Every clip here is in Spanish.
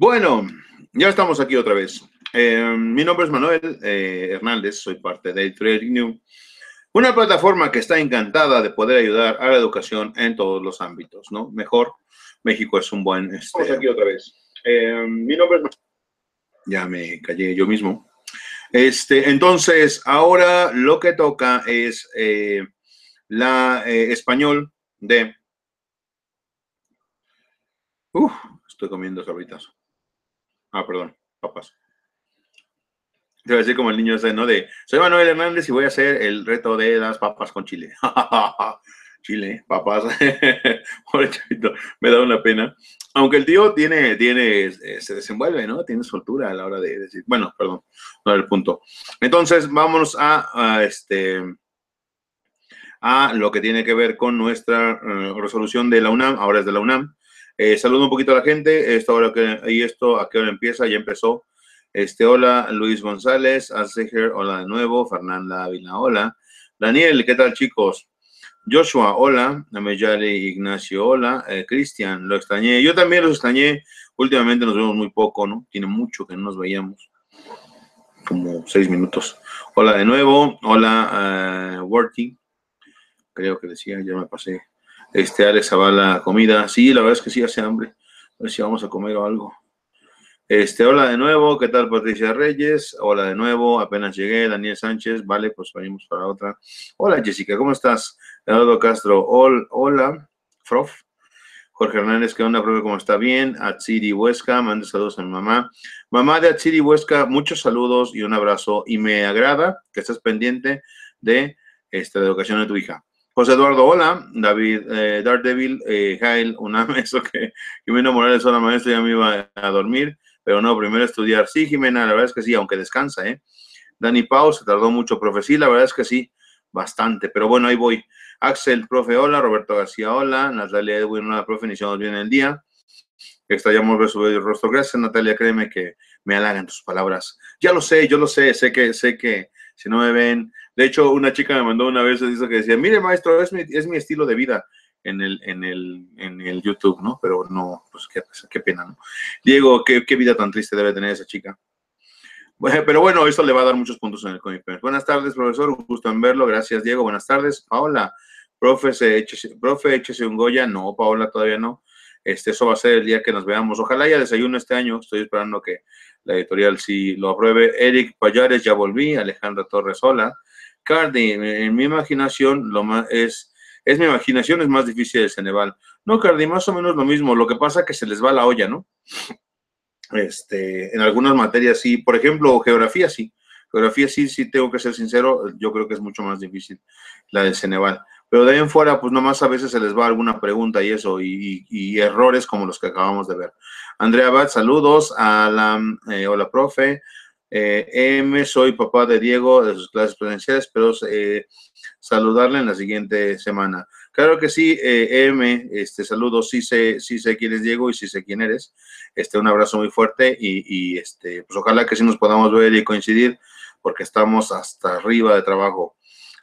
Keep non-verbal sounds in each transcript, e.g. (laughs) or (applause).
Bueno, ya estamos aquí otra vez. Eh, mi nombre es Manuel eh, Hernández, soy parte de Trading New, una plataforma que está encantada de poder ayudar a la educación en todos los ámbitos, ¿no? Mejor, México es un buen... Este, estamos aquí otra vez. Eh, mi nombre es... Ya me callé yo mismo. Este, entonces, ahora lo que toca es la español de... Uf, estoy comiendo sabritas. Ah, perdón, papas. Te voy a decir como el niño ese, ¿no? De, soy Manuel Hernández y voy a hacer el reto de las papas con chile. (laughs) chile, papas. (laughs) me da una pena. Aunque el tío tiene, tiene, eh, se desenvuelve, ¿no? Tiene soltura a la hora de decir, bueno, perdón, no era el punto. Entonces, vámonos a, este, a lo que tiene que ver con nuestra eh, resolución de la UNAM, ahora es de la UNAM. Eh, saludo un poquito a la gente. Esto ahora que, y esto a qué hora empieza, ya empezó. Este, hola, Luis González, Alceger, hola de nuevo, Fernanda Ávila, hola. Daniel, ¿qué tal chicos? Joshua, hola. Ameyale Ignacio, hola. Eh, Cristian, lo extrañé. Yo también los extrañé. Últimamente nos vemos muy poco, ¿no? Tiene mucho que no nos veíamos. Como seis minutos. Hola de nuevo. Hola, uh, Creo que decía, ya me pasé. Este, Alex Zavala, comida. Sí, la verdad es que sí hace hambre. A ver si vamos a comer o algo. Este, hola de nuevo, ¿qué tal Patricia Reyes? Hola de nuevo, apenas llegué, Daniel Sánchez, vale, pues venimos para otra. Hola Jessica, ¿cómo estás? Eduardo Castro, hola, Frof. Jorge Hernández, ¿qué onda, profe? ¿Cómo está? Bien. Atsiri Huesca, mande saludos a mi mamá. Mamá de Atsiri Huesca, muchos saludos y un abrazo. Y me agrada que estés pendiente de esta educación de tu hija. José Eduardo, hola. David, eh, Daredevil, eh, Jail, una eso (laughs) que Jimena Morales, hola maestro, ya me iba a dormir, pero no, primero estudiar. Sí, Jimena, la verdad es que sí, aunque descansa, ¿eh? Dani Pau, se tardó mucho, profe, la verdad es que sí, bastante, pero bueno, ahí voy. Axel, profe, hola. Roberto García, hola. Natalia Edwin, hola, profe, iniciamos bien el día. Extrañamos ver su rostro. Gracias, Natalia, créeme que me halagan tus palabras. Ya lo sé, yo lo sé, sé que, sé que si no me ven. De hecho, una chica me mandó una vez, dice que decía, mire maestro, es mi, es mi estilo de vida en el, en el, en el YouTube, ¿no? Pero no, pues qué, pena, ¿no? Diego, ¿qué, qué, vida tan triste debe tener esa chica. Pero bueno, esto le va a dar muchos puntos en el Comic Buenas tardes, profesor, un gusto en verlo. Gracias, Diego. Buenas tardes. Paola, profe, se profe, échese un Goya. No, Paola, todavía no. Este, eso va a ser el día que nos veamos. Ojalá haya desayuno este año. Estoy esperando que la editorial sí lo apruebe. Eric Payares, ya volví. Alejandra Torres, hola. Cardi, en mi imaginación, lo más es, es mi imaginación, es más difícil de Ceneval. No, Cardi, más o menos lo mismo. Lo que pasa es que se les va la olla, ¿no? Este, en algunas materias sí. Por ejemplo, geografía sí. Geografía sí, sí tengo que ser sincero, yo creo que es mucho más difícil la de Ceneval. Pero de ahí en fuera, pues nomás a veces se les va alguna pregunta y eso, y, errores como los que acabamos de ver. Andrea Abad, saludos. A la, eh, hola, profe. Eh, M, soy papá de Diego de sus clases presenciales, pero eh, saludarle en la siguiente semana. Claro que sí, eh, M, este, saludos, sí sé, sí sé quién es Diego y sí sé quién eres. Este, un abrazo muy fuerte y, y este, pues ojalá que sí nos podamos ver y coincidir porque estamos hasta arriba de trabajo.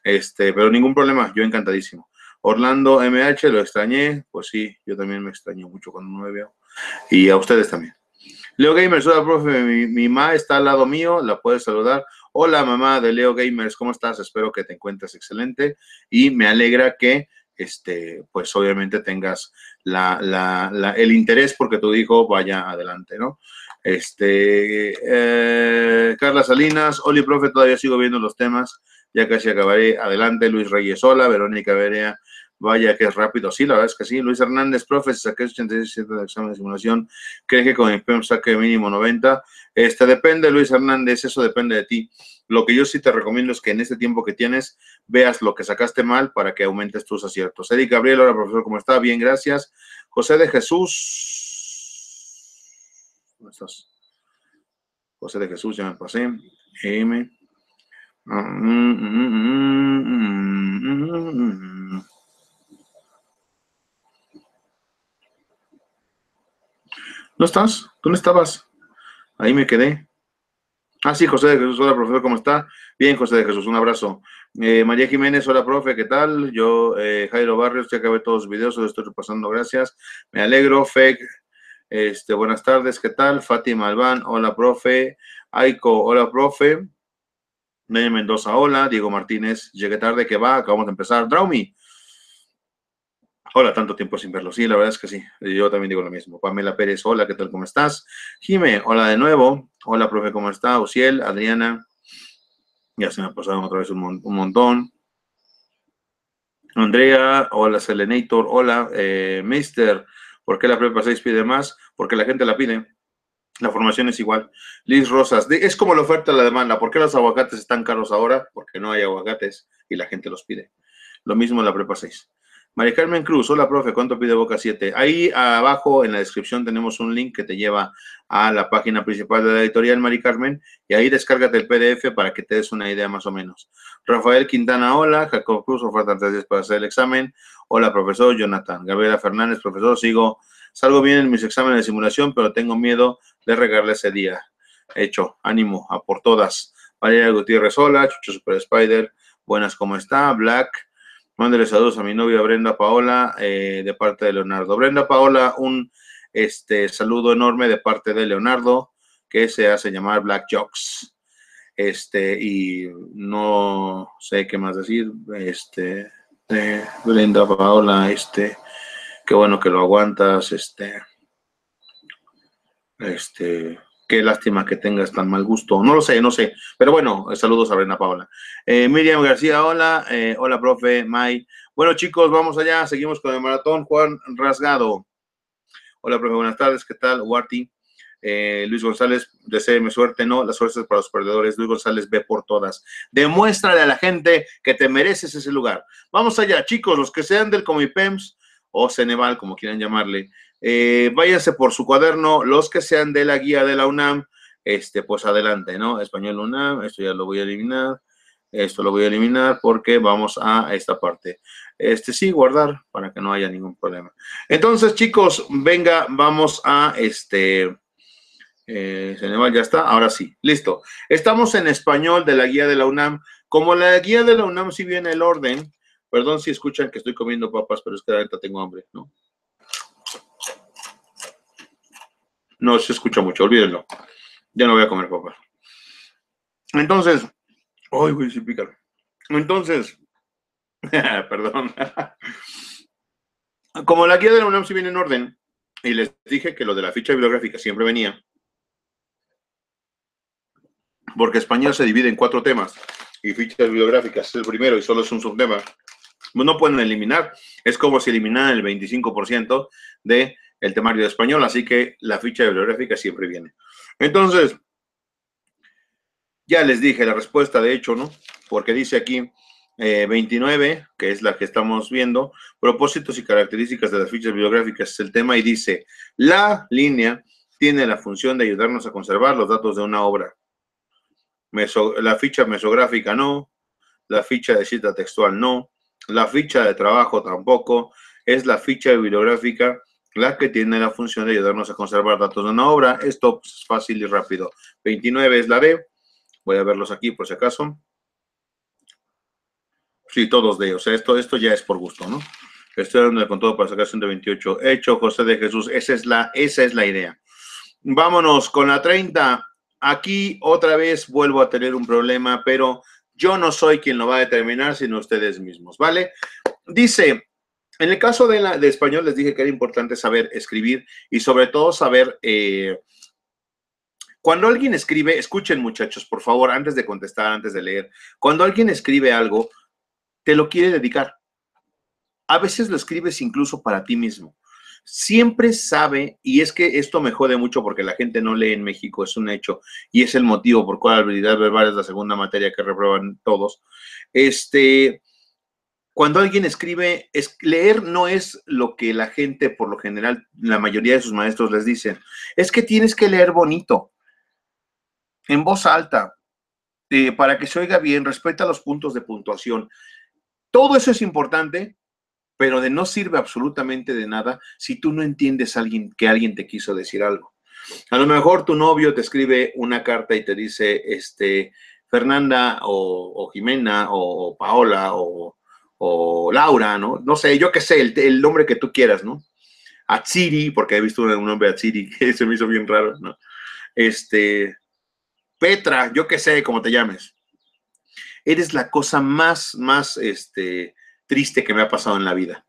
Este, pero ningún problema, yo encantadísimo. Orlando MH, lo extrañé, pues sí, yo también me extraño mucho cuando no me veo. Y a ustedes también. Leo Gamers, hola profe, mi, mi mamá está al lado mío, la puedes saludar. Hola mamá de Leo Gamers, ¿cómo estás? Espero que te encuentres excelente y me alegra que, este, pues obviamente tengas la, la, el interés porque tu hijo vaya adelante, ¿no? Este, eh, Carla Salinas, Oli profe, todavía sigo viendo los temas ya casi acabaré. Adelante, Luis Reyes, hola, Verónica Berea, vaya que es rápido. Sí, la verdad es que sí. Luis Hernández, profe, saqué 87 de examen de simulación, ¿cree que con el saque mínimo 90? Este, depende, Luis Hernández, eso depende de ti. Lo que yo sí te recomiendo es que en este tiempo que tienes, veas lo que sacaste mal para que aumentes tus aciertos. Eric Gabriel, hola, profesor, ¿cómo está? Bien, gracias. José de Jesús. ¿Cómo estás? José de Jesús, ya me pasé. M. ¿No estás? ¿Tú no estabas? Ahí me quedé. Ah, sí, José de Jesús. Hola, profesor, ¿cómo está? Bien, José de Jesús, un abrazo. Eh, María Jiménez, hola, profe, ¿qué tal? Yo, eh, Jairo Barrios, ya acabé todos los videos, los estoy repasando, gracias. Me alegro. Feg, Este, buenas tardes, ¿qué tal? Fátima Albán, hola, profe. Aiko, hola, profe. Naya Mendoza, hola. Diego Martínez, llegué tarde, ¿qué va? Acabamos de empezar. Draumi. Hola, tanto tiempo sin verlo. Sí, la verdad es que sí. Yo también digo lo mismo. Pamela Pérez, hola, ¿qué tal? ¿Cómo estás? Jime, hola de nuevo. Hola, profe, ¿cómo está? Uciel, Adriana. Ya se me ha pasado otra vez un, montón. Andrea, hola, Selenator, hola, eh, Mister. ¿Por qué la prepa 6 pide más? Porque la gente la pide. La formación es igual. Liz Rosas, es como la oferta y la demanda. ¿Por qué los aguacates están caros ahora? Porque no hay aguacates y la gente los pide. Lo mismo en la prepa 6. María Carmen Cruz, hola profe, ¿cuánto pide Boca 7? Ahí abajo en la descripción tenemos un link que te lleva a la página principal de la editorial María Carmen y ahí descárgate el PDF para que te des una idea más o menos. Rafael Quintana, hola. Jacob Cruz, oferta tres días para hacer el examen. Hola, profesor Jonathan. Gabriela Fernández, profesor, sigo, salgo bien en mis exámenes de simulación, pero tengo miedo de regarle ese día. Hecho, ánimo, a por todas. Valeria Gutiérrez, hola. Chucho Super Spider, buenas, ¿cómo está? Black. Mándele saludos a mi novia Brenda Paola eh, de parte de Leonardo. Brenda Paola, un este, saludo enorme de parte de Leonardo, que se hace llamar Black Jocks. Este, y no sé qué más decir. Este, Brenda Paola, este, qué bueno que lo aguantas, este, este, Qué lástima que tengas tan mal gusto. No lo sé, no sé. Pero bueno, saludos a Brenda Paola. Eh, Miriam García, hola. Eh, hola, profe. May. Bueno, chicos, vamos allá. Seguimos con el maratón. Juan Rasgado. Hola, profe. Buenas tardes. ¿Qué tal? Warti. Eh, Luis González, deseeme suerte. No, la suerte es para los perdedores. Luis González ve por todas. Demuéstrale a la gente que te mereces ese lugar. Vamos allá, chicos. Los que sean del Comipems o Ceneval, como quieran llamarle. Eh, váyanse por su cuaderno, los que sean de la guía de la UNAM, este, pues adelante, ¿no? Español UNAM, esto ya lo voy a eliminar, esto lo voy a eliminar porque vamos a esta parte. Este sí, guardar para que no haya ningún problema. Entonces, chicos, venga, vamos a este. Eh, ya está, ahora sí, listo. Estamos en español de la guía de la UNAM. Como la guía de la UNAM sí viene el orden, perdón si escuchan que estoy comiendo papas, pero es que ahorita tengo hambre, ¿no? No se escucha mucho, olvídenlo. Ya no voy a comer papas. Entonces, ay, voy a picar. Entonces, (laughs) perdón. Como la guía de la UNAM sí viene en orden, y les dije que lo de la ficha bibliográfica siempre venía, porque español se divide en cuatro temas, y fichas bibliográficas es el primero y solo es un subtema, no pueden eliminar. Es como si eliminaran el 25% de el temario de español, así que la ficha bibliográfica siempre viene. Entonces, ya les dije la respuesta, de hecho, ¿no? Porque dice aquí 29, eh, que es la que estamos viendo, propósitos y características de las fichas bibliográficas es el tema y dice, la línea tiene la función de ayudarnos a conservar los datos de una obra. la ficha mesográfica no, la ficha de cita textual no, la ficha de trabajo tampoco, es la ficha bibliográfica la que tiene la función de ayudarnos a conservar datos de una obra. Esto es fácil y rápido. 29 es la D. Voy a verlos aquí por si acaso. Sí, todos D. O sea, esto, esto ya es por gusto, ¿no? Estoy dando con todo para sacar de 28. Hecho, José de Jesús. Esa es, la, esa es la idea. Vámonos con la 30. Aquí otra vez vuelvo a tener un problema, pero yo no soy quien lo va a determinar, sino ustedes mismos, ¿vale? Dice, en el caso de, la, de español les dije que era importante saber escribir y sobre todo saber... Eh, cuando alguien escribe, escuchen muchachos, por favor, antes de contestar, antes de leer, cuando alguien escribe algo, te lo quiere dedicar. A veces lo escribes incluso para ti mismo. Siempre sabe, y es que esto me jode mucho porque la gente no lee en México, es un hecho, y es el motivo por cual la habilidad verbal es la segunda materia que reprueban todos. Este, cuando alguien escribe, es, leer no es lo que la gente, por lo general, la mayoría de sus maestros les dicen. Es que tienes que leer bonito, en voz alta, eh, para que se oiga bien, respeta los puntos de puntuación. Todo eso es importante, pero de no sirve absolutamente de nada si tú no entiendes a alguien, que alguien te quiso decir algo. A lo mejor tu novio te escribe una carta y te dice, este, Fernanda o, Jimena o Paola o o Laura, ¿no? No sé, yo qué sé, el, nombre que tú quieras, ¿no? Atsiri, porque he visto un nombre Atsiri (laughs) que se me hizo bien raro, ¿no? Este, Petra, yo qué sé, cómo te llames. Eres la cosa más, más, este, triste que me ha pasado en la vida.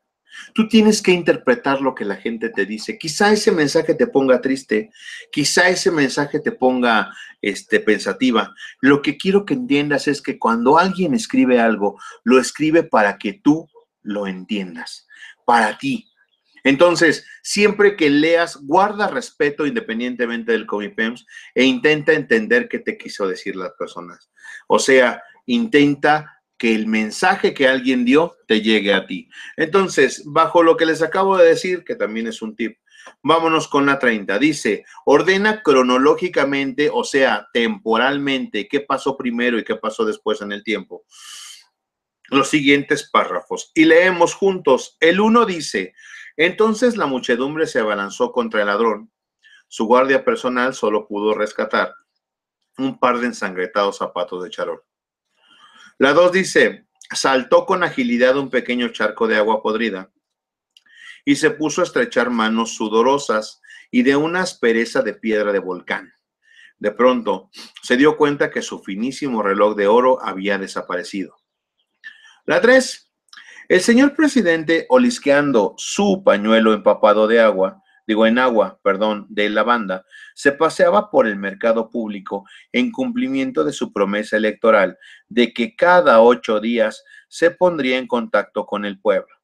Tú tienes que interpretar lo que la gente te dice. Quizá ese mensaje te ponga triste, quizá ese mensaje te ponga este, pensativa. Lo que quiero que entiendas es que cuando alguien escribe algo, lo escribe para que tú lo entiendas, para ti. Entonces, siempre que leas, guarda respeto independientemente del comipems e intenta entender qué te quiso decir las personas. O sea, intenta que el mensaje que alguien dio te llegue a ti. Entonces, bajo lo que les acabo de decir, que también es un tip, vámonos con la 30. Dice, ordena cronológicamente, o sea, temporalmente, qué pasó primero y qué pasó después en el tiempo. Los siguientes párrafos. Y leemos juntos. El uno dice, entonces la muchedumbre se abalanzó contra el ladrón. Su guardia personal solo pudo rescatar un par de ensangretados zapatos de charol. La 2 dice, saltó con agilidad un pequeño charco de agua podrida y se puso a estrechar manos sudorosas y de una aspereza de piedra de volcán. De pronto se dio cuenta que su finísimo reloj de oro había desaparecido. La 3. El señor presidente, olisqueando su pañuelo empapado de agua, digo en agua, perdón, de lavanda, se paseaba por el mercado público en cumplimiento de su promesa electoral de que cada ocho días se pondría en contacto con el pueblo.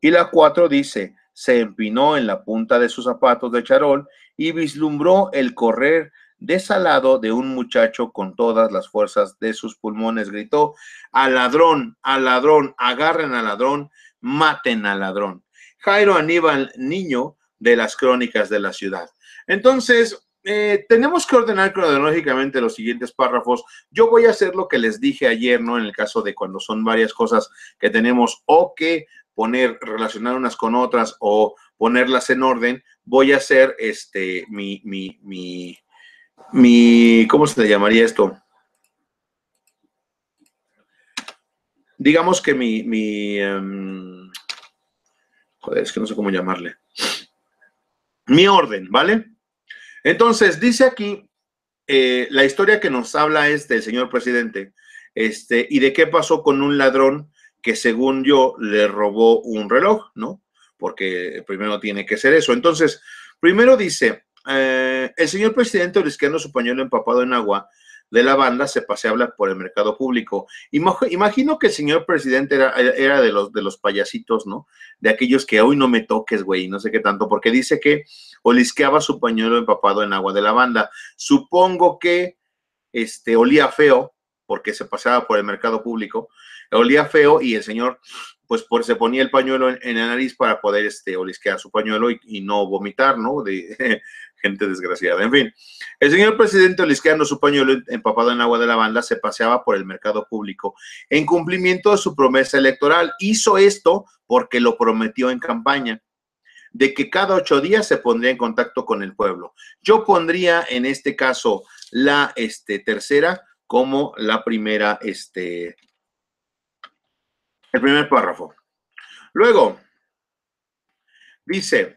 Y la cuatro dice, se empinó en la punta de sus zapatos de charol y vislumbró el correr desalado de un muchacho con todas las fuerzas de sus pulmones. Gritó, al ladrón, al ladrón, agarren al ladrón, maten al ladrón. Jairo Aníbal Niño de las Crónicas de la Ciudad. Entonces, eh, tenemos que ordenar cronológicamente los siguientes párrafos. Yo voy a hacer lo que les dije ayer, ¿no? En el caso de cuando son varias cosas que tenemos o que poner, relacionar unas con otras o ponerlas en orden, voy a hacer este, mi, mi, mi, mi, ¿cómo se le llamaría esto? Digamos que mi, mi, em, Joder, es que no sé cómo llamarle. Mi orden, ¿vale? Entonces, dice aquí, eh, la historia que nos habla es del señor presidente, este, y de qué pasó con un ladrón que según yo le robó un reloj, ¿no? Porque primero tiene que ser eso. Entonces, primero dice, eh, el señor presidente orisqueando su pañuelo empapado en agua, de la banda se paseaba por el mercado público. Imagino que el señor presidente era, era, de, los, de los payasitos, ¿no? De aquellos que hoy no me toques, güey, no sé qué tanto, porque dice que olisqueaba su pañuelo empapado en agua de lavanda. Supongo que este, olía feo, porque se paseaba por el mercado público, olía feo y el señor pues por, se ponía el pañuelo en, la nariz para poder este, olisquear su pañuelo y, no vomitar, ¿no? De (laughs) gente desgraciada. En fin, el señor presidente olisqueando su pañuelo empapado en agua de lavanda se paseaba por el mercado público en cumplimiento de su promesa electoral. Hizo esto porque lo prometió en campaña de que cada ocho días se pondría en contacto con el pueblo. Yo pondría en este caso la este, tercera como la primera este, el primer párrafo. Luego, dice,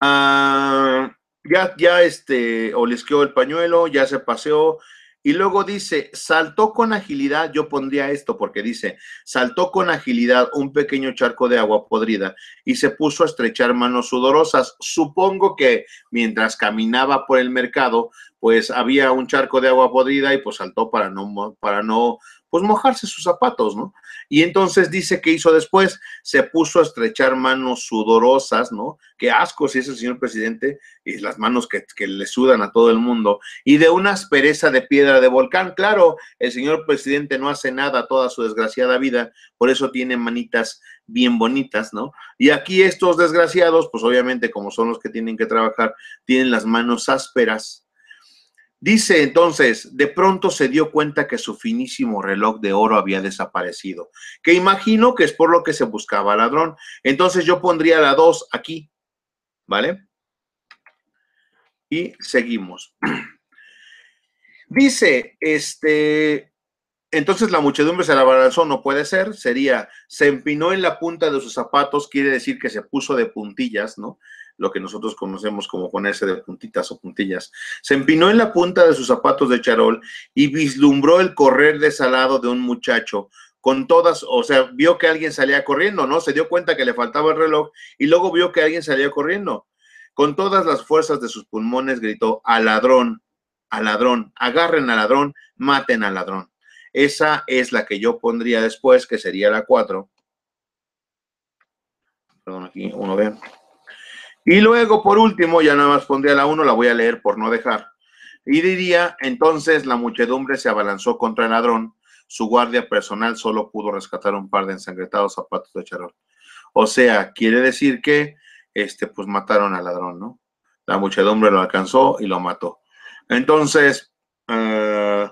ah, ya, ya este, olisqueó el pañuelo, ya se paseó, y luego dice, saltó con agilidad, yo pondría esto porque dice, saltó con agilidad un pequeño charco de agua podrida y se puso a estrechar manos sudorosas. Supongo que mientras caminaba por el mercado, pues había un charco de agua podrida y pues saltó para no, para no pues mojarse sus zapatos, ¿no? Y entonces dice que hizo después, se puso a estrechar manos sudorosas, ¿no? Qué asco si es el señor presidente y las manos que, que, le sudan a todo el mundo. Y de una aspereza de piedra de volcán, claro, el señor presidente no hace nada toda su desgraciada vida, por eso tiene manitas bien bonitas, ¿no? Y aquí estos desgraciados, pues obviamente como son los que tienen que trabajar, tienen las manos ásperas, Dice entonces, de pronto se dio cuenta que su finísimo reloj de oro había desaparecido, que imagino que es por lo que se buscaba ladrón. Entonces yo pondría la 2 aquí, ¿vale? Y seguimos. (clears throat) Dice, este, entonces la muchedumbre se la abalanzó, no puede ser, sería, se empinó en la punta de sus zapatos, quiere decir que se puso de puntillas, ¿no? Lo que nosotros conocemos como ponerse de puntitas o puntillas. Se empinó en la punta de sus zapatos de charol y vislumbró el correr desalado de un muchacho con todas, o sea, vio que alguien salía corriendo, ¿no? Se dio cuenta que le faltaba el reloj y luego vio que alguien salía corriendo. Con todas las fuerzas de sus pulmones gritó, al ladrón, al ladrón, agarren al ladrón, maten al ladrón. Esa es la que yo pondría después, que sería la 4. Perdón, aquí uno ve. Y luego, por último, ya nada más pondría la 1, la voy a leer por no dejar. Y diría, entonces la muchedumbre se abalanzó contra el ladrón. Su guardia personal solo pudo rescatar un par de ensangrentados zapatos de charol. O sea, quiere decir que, este, pues mataron al ladrón, ¿no? La muchedumbre lo alcanzó y lo mató. Entonces, eh,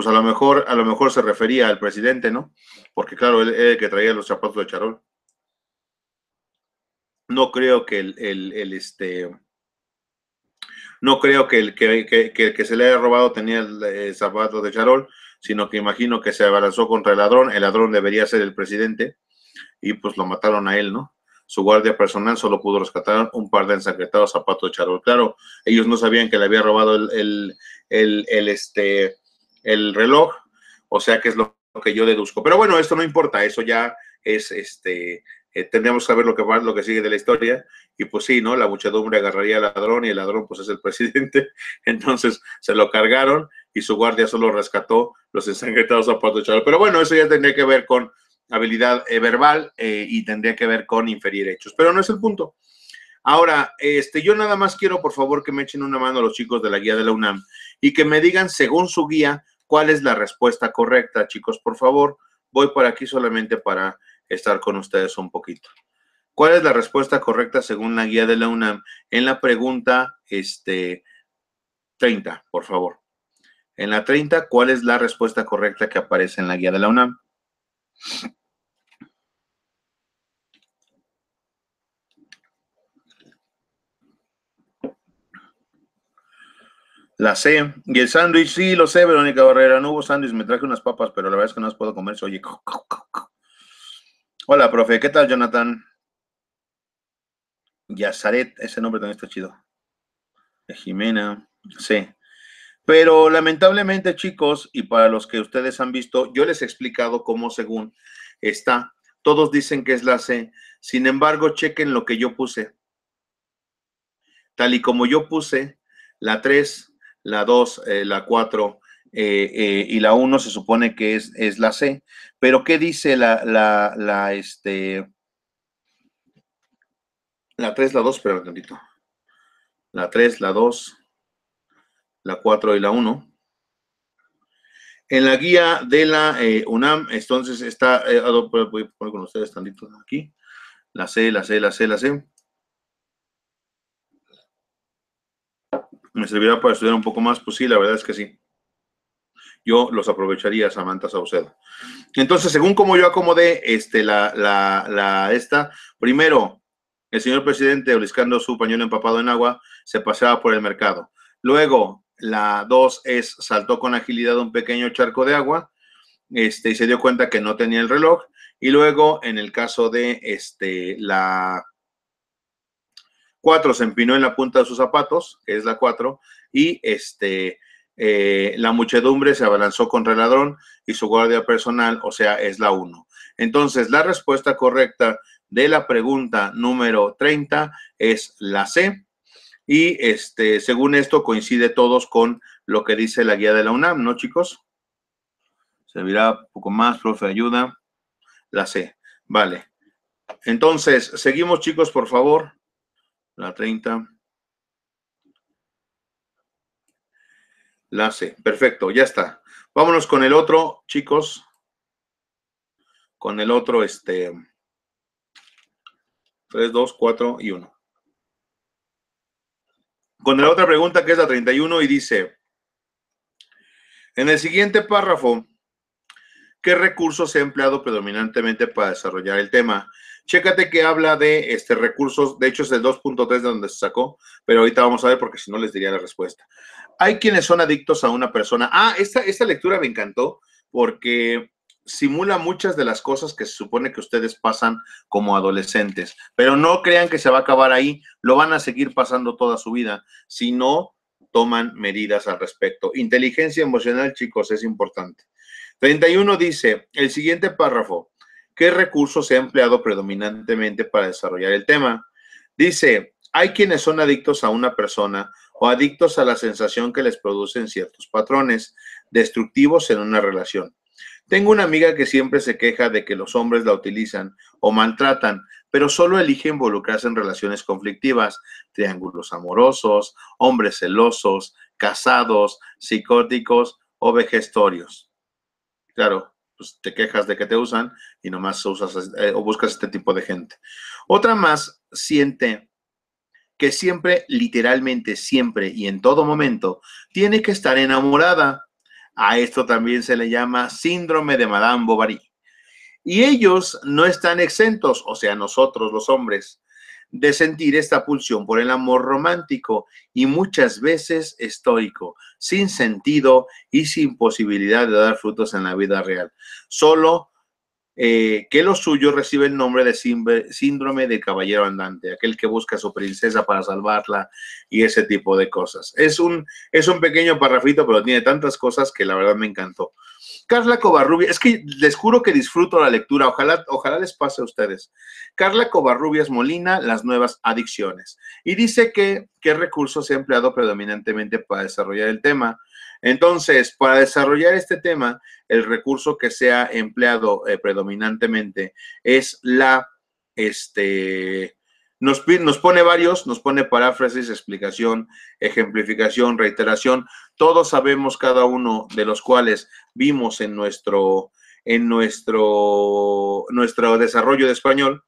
pues a lo mejor, a lo mejor se refería al presidente, ¿no? Porque claro, él, el que traía los zapatos de charol. No creo que el, este, no creo que el que, se le haya robado tenía el, zapato de charol, sino que imagino que se abalanzó contra el ladrón. El ladrón debería ser el presidente y pues lo mataron a él, ¿no? Su guardia personal solo pudo rescatar un par de ensangrentados zapatos de charol. Claro, ellos no sabían que le había robado el, el este, el reloj, o sea que es lo que yo deduzco. Pero bueno, esto no importa, eso ya es, este, eh, tendríamos que saber lo que va, lo que sigue de la historia, y pues sí, ¿no? La muchedumbre agarraría al ladrón y el ladrón pues es el (laughs) presidente, entonces se lo cargaron y su guardia solo rescató los ensangrentados zapatos de Pero bueno, eso ya tendría que ver con habilidad eh, verbal eh, y tendría que ver con inferir hechos, pero no es el punto. Ahora, este, yo nada más quiero, por favor, que me echen una mano los chicos de la guía de la UNAM y que me digan, según su guía, cuál es la respuesta correcta, chicos, por favor. Voy por aquí solamente para estar con ustedes un poquito. ¿Cuál es la respuesta correcta según la guía de la UNAM? En la pregunta este, 30, por favor. En la 30, ¿cuál es la respuesta correcta que aparece en la guía de la UNAM? La C. Y el sándwich, sí, lo sé, Verónica Barrera. No hubo sándwich, me traje unas papas, pero la verdad es que no las puedo comer. Oye, hola, profe. ¿Qué tal, Jonathan? Yazaret, ese nombre también está chido. Jimena, sí. Pero lamentablemente, chicos, y para los que ustedes han visto, yo les he explicado cómo según está. Todos dicen que es la C. Sin embargo, chequen lo que yo puse. Tal y como yo puse, la 3 la 2, eh, la 4 eh, eh, y la 1 se supone que es, es, la C. Pero ¿qué dice la, la, la, este, la 3, la 2, espera un tantito. La 3, la 2, la 4 y la 1. En la guía de la UNAM, entonces está, voy a poner con ustedes tantito aquí, la C, la C, la C, la C. me servirá para estudiar un poco más, pues sí, la verdad es que sí. Yo los aprovecharía, Samantha Saucedo. Entonces, según como yo acomodé este, la, la, la, esta, primero, el señor presidente, oliscando su pañuelo empapado en agua, se paseaba por el mercado. Luego, la dos es, saltó con agilidad un pequeño charco de agua este, y se dio cuenta que no tenía el reloj. Y luego, en el caso de este, la Cuatro, se empinó en la punta de sus zapatos, que es la cuatro, y este, eh, la muchedumbre se abalanzó contra el ladrón y su guardia personal, o sea, es la uno. Entonces, la respuesta correcta de la pregunta número 30 es la C. Y este, según esto, coincide todos con lo que dice la guía de la UNAM, ¿no, chicos? Servirá un poco más, profe, ayuda. La C. Vale. Entonces, seguimos, chicos, por favor la 30. La C. Perfecto, ya está. Vámonos con el otro, chicos. Con el otro, este. 3, 2, 4 y 1. Con la otra pregunta que es la 31 y dice, en el siguiente párrafo, ¿qué recurso se ha empleado predominantemente para desarrollar el tema? Chécate que habla de este, recursos, de hecho es el 2.3 de donde se sacó, pero ahorita vamos a ver porque si no les diría la respuesta. Hay quienes son adictos a una persona. Ah, esta, esta lectura me encantó porque simula muchas de las cosas que se supone que ustedes pasan como adolescentes, pero no crean que se va a acabar ahí, lo van a seguir pasando toda su vida, si no toman medidas al respecto. Inteligencia emocional, chicos, es importante. 31 dice, el siguiente párrafo, ¿qué recurso se ha empleado predominantemente para desarrollar el tema? Dice, hay quienes son adictos a una persona o adictos a la sensación que les producen ciertos patrones destructivos en una relación. Tengo una amiga que siempre se queja de que los hombres la utilizan o maltratan, pero solo elige involucrarse en relaciones conflictivas, triángulos amorosos, hombres celosos, casados, psicóticos o vejestorios. Claro, pues te quejas de que te usan y nomás usas eh, o buscas este tipo de gente. Otra más siente que siempre, literalmente siempre y en todo momento, tiene que estar enamorada a esto también se le llama síndrome de Madame Bovary. Y ellos no están exentos, o sea, nosotros los hombres, de sentir esta pulsión por el amor romántico y muchas veces estoico, sin sentido y sin posibilidad de dar frutos en la vida real. Solo eh, que lo suyo recibe el nombre de síndrome de caballero andante, aquel que busca a su princesa para salvarla y ese tipo de cosas. Es un, es un pequeño parrafito, pero tiene tantas cosas que la verdad me encantó. Carla Covarrubias, es que les juro que disfruto la lectura, ojalá, ojalá les pase a ustedes. Carla Covarrubias Molina, las nuevas adicciones. Y dice que qué recursos se ha empleado predominantemente para desarrollar el tema. Entonces, para desarrollar este tema, el recurso que se ha empleado eh, predominantemente es la, este, nos, nos, pone varios, nos pone paráfrasis, explicación, ejemplificación, reiteración. Todos sabemos cada uno de los cuales vimos en nuestro, en nuestro, nuestro desarrollo de español,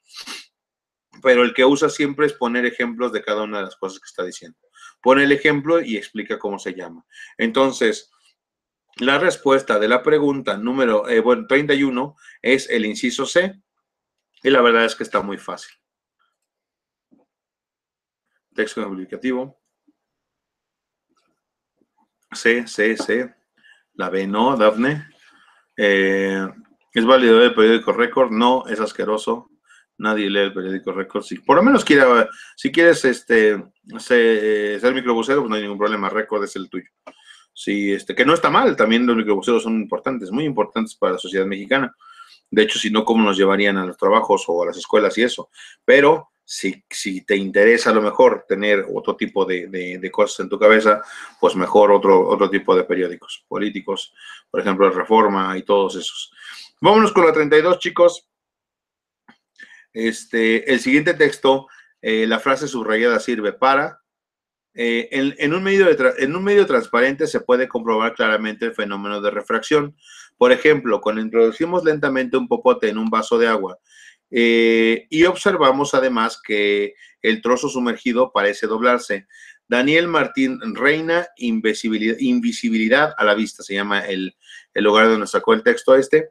pero el que usa siempre es poner ejemplos de cada una de las cosas que está diciendo. Pone el ejemplo y explica cómo se llama. Entonces, la respuesta de la pregunta número eh, bueno, 31 es el inciso C. Y la verdad es que está muy fácil. Texto explicativo. C, C, C. La B no, Dafne. Eh, ¿Es válido el periódico Récord? No, es asqueroso. Nadie lee el periódico Récord. Si por lo menos si quieres este, ser, microbusero, pues no hay ningún problema. Récord es el tuyo. Sí, este, que no está mal, también los microbuseros son importantes, muy importantes para la sociedad mexicana. De hecho, si no, ¿cómo nos llevarían a los trabajos o a las escuelas y eso? Pero si, te interesa a lo mejor tener otro tipo de, de, cosas en tu cabeza, pues mejor otro, otro tipo de periódicos políticos, por ejemplo, Reforma y todos esos. Vámonos con la 32, chicos. Este, el siguiente texto, eh, la frase subrayada sirve para. Eh, en, un medio en un medio transparente se puede comprobar claramente el fenómeno de refracción. Por ejemplo, cuando introducimos lentamente un popote en un vaso de agua eh, y observamos además que el trozo sumergido parece doblarse. Daniel Martín Reina, invisibilidad, a la vista, se llama el, el lugar donde sacó el texto este.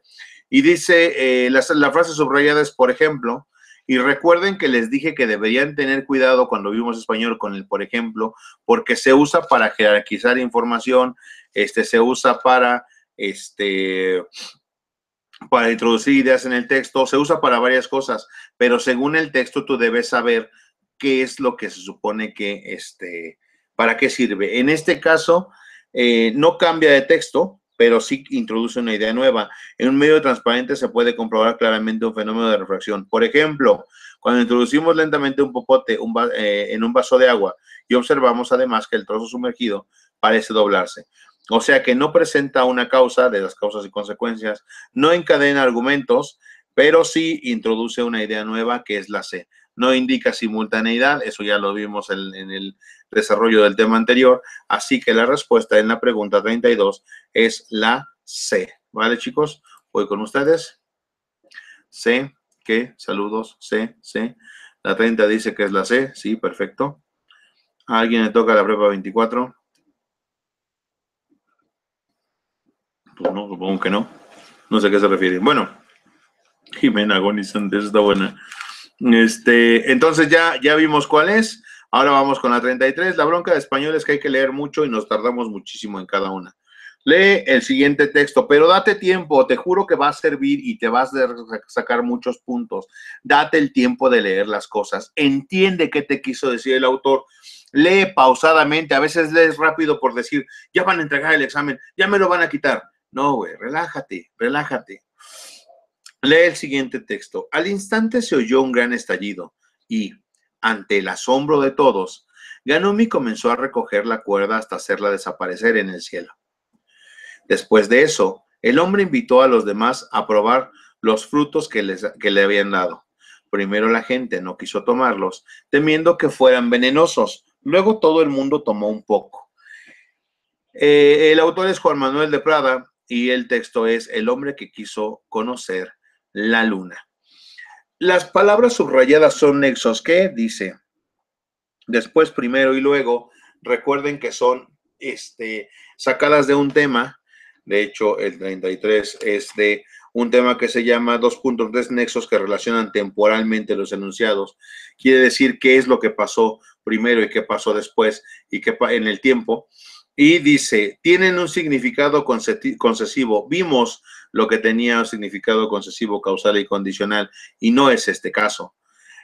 Y dice, la, la frase subrayada es, por ejemplo, y recuerden que les dije que deberían tener cuidado cuando vimos español con el, por ejemplo, porque se usa para jerarquizar información, este, se usa para, este, para introducir ideas en el texto, se usa para varias cosas, pero según el texto tú debes saber qué es lo que se supone que, este, para qué sirve. En este caso, eh, no cambia de texto, pero sí introduce una idea nueva. En un medio transparente se puede comprobar claramente un fenómeno de refracción. Por ejemplo, cuando introducimos lentamente un popote eh, en un vaso de agua y observamos además que el trozo sumergido parece doblarse. O sea que no presenta una causa de las causas y consecuencias, no encadena argumentos, pero sí introduce una idea nueva que es la C. No indica simultaneidad, eso ya lo vimos en el desarrollo del tema anterior. Así que la respuesta en la pregunta 32 es la C. ¿Vale, chicos? Voy con ustedes. C, ¿qué? Saludos, C, C. La 30 dice que es la C. Sí, perfecto. ¿A alguien le toca la prepa 24? Pues no, supongo que no. No sé a qué se refiere. Bueno, Jimena agonizante, está buena. Este, entonces ya, ya vimos cuál es. Ahora vamos con la 33. La bronca de español es que hay que leer mucho y nos tardamos muchísimo en cada una. Lee el siguiente texto, pero date tiempo, te juro que va a servir y te vas a sacar muchos puntos. Date el tiempo de leer las cosas. Entiende qué te quiso decir el autor. Lee pausadamente, a veces lees rápido por decir, ya van a entregar el examen, ya me lo van a quitar. No, güey, relájate, relájate. Lee el siguiente texto. Al instante se oyó un gran estallido y, ante el asombro de todos, Ganumi comenzó a recoger la cuerda hasta hacerla desaparecer en el cielo. Después de eso, el hombre invitó a los demás a probar los frutos que, les, le habían dado. Primero la gente no quiso tomarlos, temiendo que fueran venenosos. Luego todo el mundo tomó un poco. Eh, el autor es Juan Manuel de Prada y el texto es El hombre que quiso conocer la luna. Las palabras subrayadas son nexos que dice después, primero y luego. Recuerden que son este, sacadas de un tema de hecho, el 33 es de un tema que se llama dos puntos nexos que relacionan temporalmente los enunciados. Quiere decir qué es lo que pasó primero y qué pasó después y qué en el tiempo. Y dice, tienen un significado concesivo. Vimos lo que tenía un significado concesivo, causal y condicional, y no es este caso.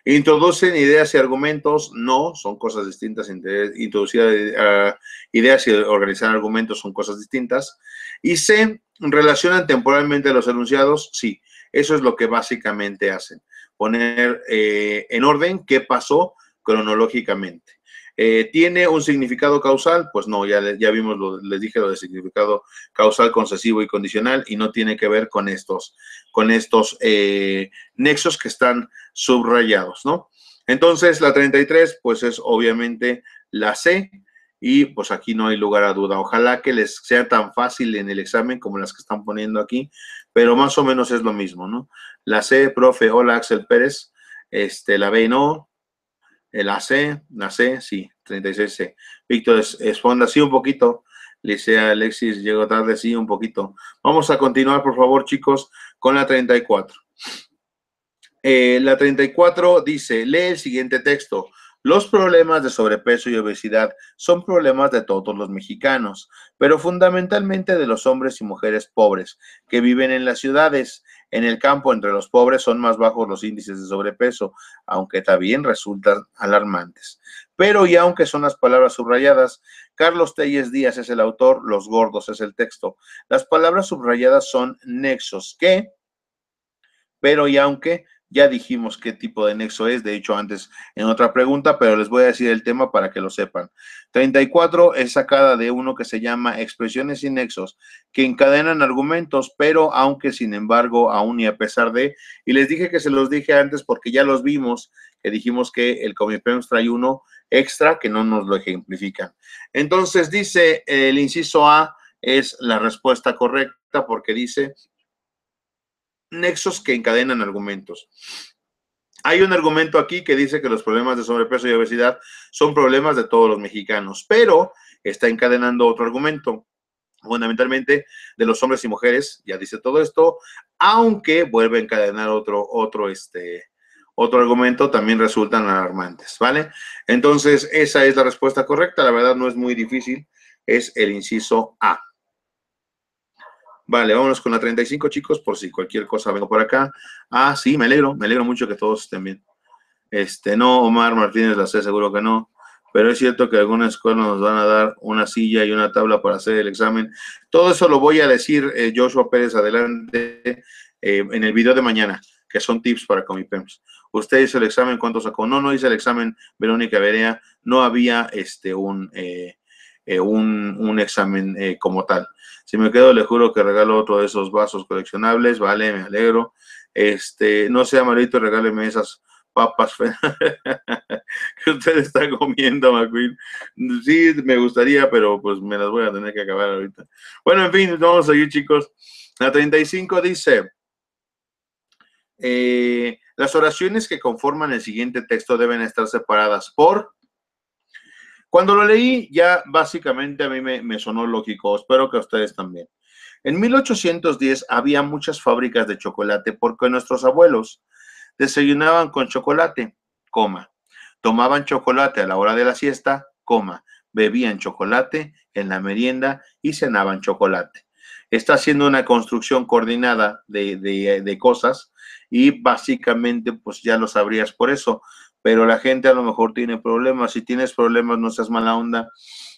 Introducen ideas y argumentos, no, son cosas distintas. Introducir eh, ideas y organizar argumentos son cosas distintas. Y se relacionan temporalmente los enunciados, sí, eso es lo que básicamente hacen, poner eh, en orden qué pasó cronológicamente. Eh, ¿Tiene un significado causal? Pues no, ya, ya vimos, lo, les dije lo de significado causal, concesivo y condicional y no tiene que ver con estos, con estos eh, nexos que están subrayados, ¿no? Entonces, la 33, pues es obviamente la C y pues aquí no hay lugar a duda. Ojalá que les sea tan fácil en el examen como las que están poniendo aquí, pero más o menos es lo mismo, ¿no? La C, profe, hola Axel Pérez, este, la B no, el AC, la C, sí, 36C. Víctor Esponda, sí, un poquito. Licea Alexis, llegó tarde, sí, un poquito. Vamos a continuar, por favor, chicos, con la 34. Eh, la 34 dice, lee el siguiente texto. Los problemas de sobrepeso y obesidad son problemas de todos los mexicanos, pero fundamentalmente de los hombres y mujeres pobres que viven en las ciudades. En el campo, entre los pobres, son más bajos los índices de sobrepeso, aunque también resultan alarmantes. Pero, y aunque son las palabras subrayadas, Carlos Telles Díaz es el autor, Los Gordos es el texto. Las palabras subrayadas son nexos que, pero y aunque ya dijimos qué tipo de nexo es, de hecho antes en otra pregunta, pero les voy a decir el tema para que lo sepan. 34 es sacada de uno que se llama expresiones y nexos, que encadenan argumentos, pero aunque sin embargo, aún y a pesar de, y les dije que se los dije antes porque ya los vimos, que dijimos que el Comipems trae uno extra que no nos lo ejemplifican. Entonces dice el inciso A es la respuesta correcta porque dice nexos que encadenan argumentos. Hay un argumento aquí que dice que los problemas de sobrepeso y obesidad son problemas de todos los mexicanos, pero está encadenando otro argumento, fundamentalmente de los hombres y mujeres, ya dice todo esto, aunque vuelve a encadenar otro, otro, este, otro argumento, también resultan alarmantes, ¿vale? Entonces, esa es la respuesta correcta, la verdad no es muy difícil, es el inciso A. Vale, vámonos con la 35, chicos, por si cualquier cosa vengo por acá. Ah, sí, me alegro, me alegro mucho que todos estén bien. Este, no, Omar Martínez, la sé, seguro que no. Pero es cierto que algunas escuelas nos van a dar una silla y una tabla para hacer el examen. Todo eso lo voy a decir eh, Joshua Pérez adelante eh, en el video de mañana, que son tips para Comipems. Usted hizo el examen, ¿cuánto sacó? No, no hice el examen, Verónica Berea. No había este, un, eh, un, un, examen como tal. Si me quedo, le juro que regalo otro de esos vasos coleccionables, vale, me alegro. Este, no sea malito, regáleme esas papas (laughs) que usted está comiendo, McQueen. Sí, me gustaría, pero pues me las voy a tener que acabar ahorita. Bueno, en fin, vamos a seguir, chicos. La 35 dice, eh, las oraciones que conforman el siguiente texto deben estar separadas por cuando lo leí, ya básicamente a mí me, sonó lógico, espero que a ustedes también. En 1810 había muchas fábricas de chocolate porque nuestros abuelos desayunaban con chocolate, coma. Tomaban chocolate a la hora de la siesta, coma. Bebían chocolate en la merienda y cenaban chocolate. Está haciendo una construcción coordinada de, de cosas y básicamente pues ya lo sabrías por eso, pero la gente a lo mejor tiene problemas. Si tienes problemas, no seas mala onda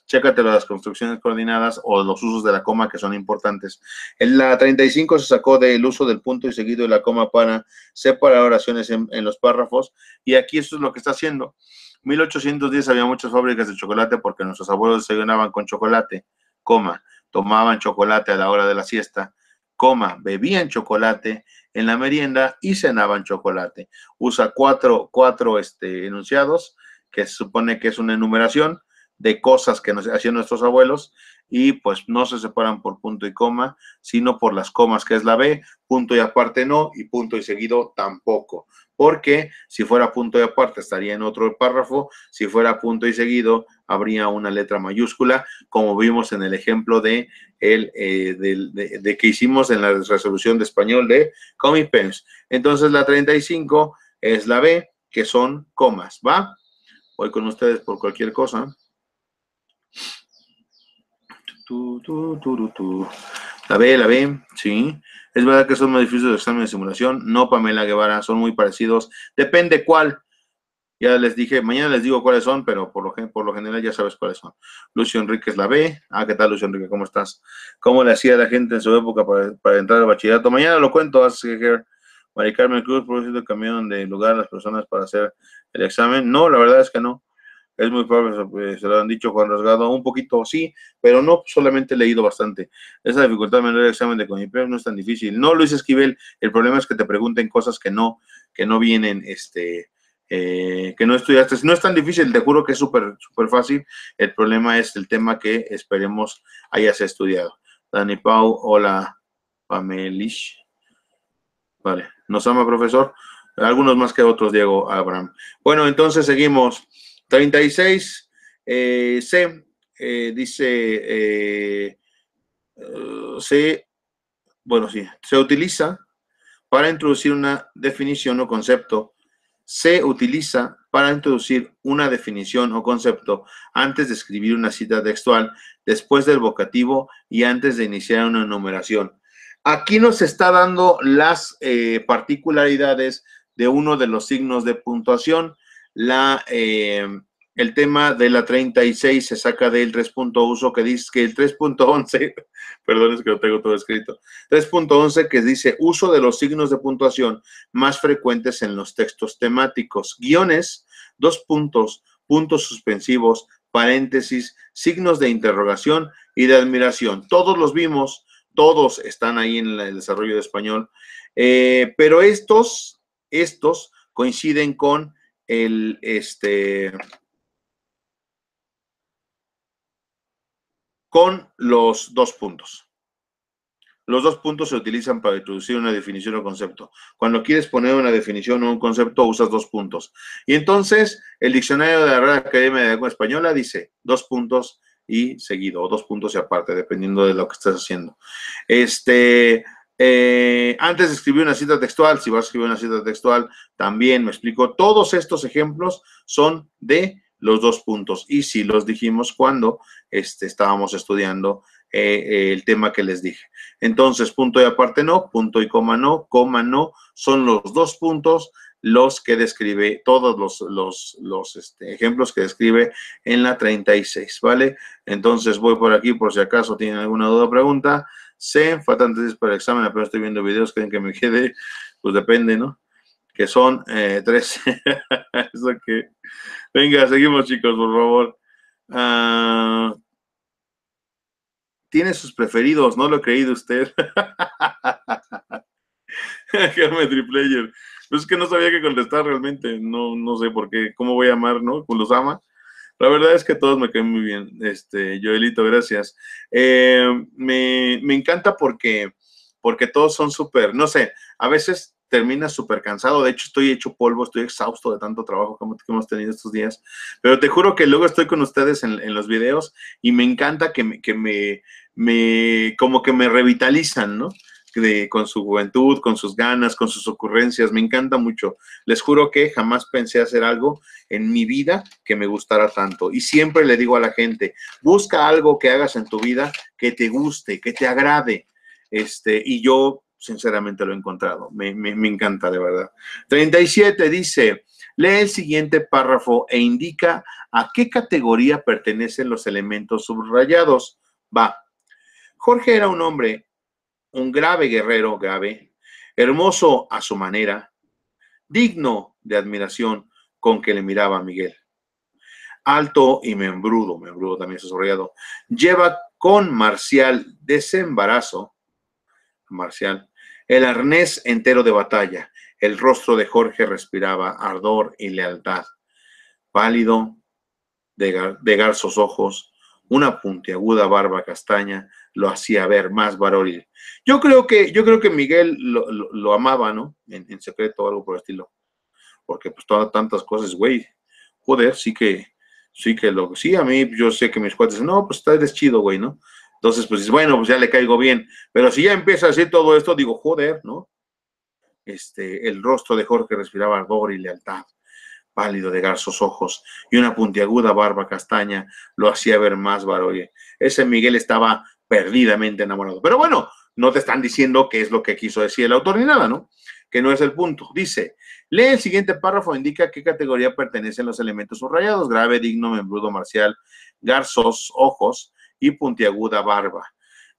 chécate las construcciones coordinadas o los usos de la coma que son importantes. En la 35 se sacó del uso del punto y seguido de la coma para separar oraciones en, los párrafos y aquí esto es lo que está haciendo. 1810 había muchas fábricas de chocolate porque nuestros abuelos desayunaban con chocolate, coma, tomaban chocolate a la hora de la siesta, coma, bebían chocolate en la merienda y cenaban chocolate. Usa cuatro, cuatro este, enunciados, que se supone que es una enumeración, de cosas que nos hacían nuestros abuelos y pues no se separan por punto y coma, sino por las comas que es la B, punto y aparte no y punto y seguido tampoco. Porque si fuera punto y aparte estaría en otro párrafo, si fuera punto y seguido habría una letra mayúscula, como vimos en el ejemplo de, el, eh, de, que hicimos en la resolución de español de Comic Pens. Entonces la 35 es la B, que son comas, ¿va? Voy con ustedes por cualquier cosa. La B, la B, sí. Es verdad que son más difíciles de examen de simulación. No, Pamela Guevara, son muy parecidos. Depende cuál. Ya les dije, mañana les digo cuáles son, pero por lo, por lo general ya sabes cuáles son. Lucio Enrique es la B. Ah, ¿qué tal, Lucio Enrique? ¿Cómo estás? ¿Cómo le hacía la gente en su época para, entrar al bachillerato? Mañana lo cuento, que Mari Carmen Cruz, por el camión de lugar a las personas para hacer el examen. No, la verdad es que no. Es muy probable, se lo han dicho Juan Rasgado, un poquito sí, pero no solamente he leído bastante. Esa dificultad menor del examen de CONIPEM no es tan difícil. No, Luis Esquivel, el problema es que te pregunten cosas que no, que no vienen, este, eh, que no estudiaste. No es tan difícil, te juro que es súper, súper fácil. El problema es el tema que esperemos hayas estudiado. Dani Pau, hola, Pamelish. Vale, nos ama, profesor. Algunos más que otros, Diego Abraham. Bueno, entonces seguimos. 36 eh, C eh, dice, eh, se, bueno, sí, se utiliza para introducir una definición o concepto. Se utiliza para introducir una definición o concepto antes de escribir una cita textual, después del vocativo y antes de iniciar una enumeración. Aquí nos está dando las particularidades de uno de los signos de puntuación la, eh, el tema de la 36 se saca del 3.1 que dice que el 3.11, (laughs) perdón, es que lo tengo todo escrito, 3.11 que dice uso de los signos de puntuación más frecuentes en los textos temáticos, guiones, dos puntos, puntos suspensivos, paréntesis, signos de interrogación y de admiración. Todos los vimos, todos están ahí en el desarrollo de español, eh, pero estos, estos coinciden con el, este, con los dos puntos. Los dos puntos se utilizan para introducir una definición o concepto. Cuando quieres poner una definición o un concepto, usas dos puntos. Y entonces, el diccionario de la Real Academia de Lengua Española dice dos puntos y seguido, o dos puntos y aparte, dependiendo de lo que estés haciendo. Este, eh, antes de escribir una cita textual, si vas a escribir una cita textual, también me explico. Todos estos ejemplos son de los dos puntos y si los dijimos cuando este, estábamos estudiando eh, eh, el tema que les dije. Entonces, punto y aparte no, punto y coma no, coma no, son los dos puntos los que describe, todos los este, ejemplos que describe en la 36, ¿vale? Entonces voy por aquí por si acaso tienen alguna duda o pregunta. Sé, faltan tres para el examen, apenas estoy viendo videos, creen que me quede, pues depende, ¿no? Que son eh, tres. (laughs) Eso que... Venga, seguimos chicos, por favor. Ah, tiene sus preferidos, no lo he creído usted. (laughs) Geometry Player. Pues es que no sabía qué contestar realmente, no, no sé por qué, cómo voy a amar, ¿no? Pues los ama. La verdad es que todos me caen muy bien. Este, Joelito, gracias. Eh, me, encanta porque, porque todos son súper, no sé, a veces terminas súper cansado. De hecho, estoy hecho polvo, estoy exhausto de tanto trabajo que hemos tenido estos días. Pero te juro que luego estoy con ustedes en, los videos y me encanta que me, que me, me, como que me revitalizan, ¿no? Con su juventud, con sus ganas, con sus ocurrencias. Me encanta mucho. Les juro que jamás pensé hacer algo en mi vida que me gustara tanto. Y siempre le digo a la gente, busca algo que hagas en tu vida que te guste, que te agrade. Este, y yo sinceramente lo he encontrado. Me, me encanta, de verdad. 37 dice, lee el siguiente párrafo e indica a qué categoría pertenecen los elementos subrayados. Va. Jorge era un hombre un grave guerrero, grave, hermoso a su manera, digno de admiración con que le miraba Miguel. Alto y membrudo, membrudo también subrayado, lleva con marcial desembarazo, marcial, el arnés entero de batalla. El rostro de Jorge respiraba ardor y lealtad. Pálido, de, de garzos ojos, una puntiaguda barba castaña lo hacía ver más varón. Yo creo que, yo creo que Miguel lo, amaba, ¿no? En, secreto o algo por el estilo. Porque pues todas tantas cosas, güey, joder, sí que, sí que lo, sí, a mí yo sé que mis cuates, no, pues está chido, güey, ¿no? Entonces, pues bueno, pues ya le caigo bien. Pero si ya empieza a hacer todo esto, digo, joder, ¿no? Este, el rostro de Jorge respiraba ardor y lealtad pálido de garzos ojos y una puntiaguda barba castaña lo hacía ver más varoye. Ese Miguel estaba perdidamente enamorado. Pero bueno, no te están diciendo qué es lo que quiso decir el autor ni nada, ¿no? Que no es el punto. Dice, lee el siguiente párrafo, indica qué categoría pertenecen los elementos subrayados, grave, digno, membrudo, marcial, garzos, ojos y puntiaguda barba.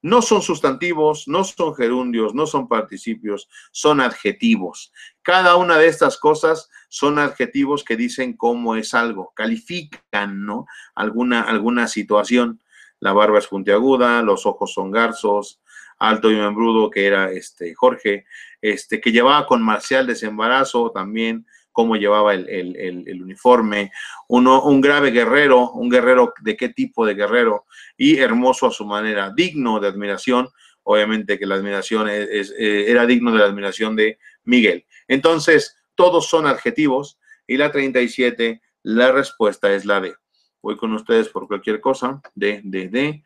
No son sustantivos, no son gerundios, no son participios, son adjetivos. Cada una de estas cosas son adjetivos que dicen cómo es algo, califican, ¿no? Alguna, alguna situación la barba es puntiaguda, los ojos son garzos, alto y membrudo, que era este Jorge, este, que llevaba con marcial desembarazo también, cómo llevaba el, uniforme, Uno, un grave guerrero, un guerrero de qué tipo de guerrero, y hermoso a su manera, digno de admiración, obviamente que la admiración es, eh, era digno de la admiración de Miguel. Entonces, todos son adjetivos, y la 37, la respuesta es la D voy con ustedes por cualquier cosa, de, de, de,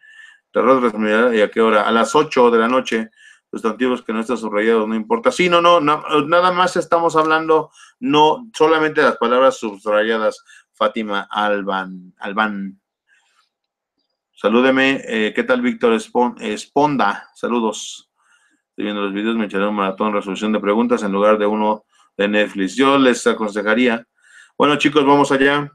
¿y a qué hora? A las 8 de la noche, sustantivos que no están subrayados, no importa. Sí, no, no, nada más estamos hablando, no solamente las palabras subrayadas, Fátima Alban, Alban. Salúdeme, eh, ¿qué tal Víctor Esponda? Saludos. Estoy viendo los videos, me echaré un maratón resolución de preguntas en lugar de uno de Netflix. Yo les aconsejaría. Bueno, chicos, vamos allá.